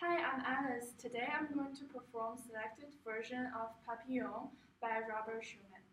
Hi, I'm Alice. Today I'm going to perform selected version of Papillon by Robert Schumann.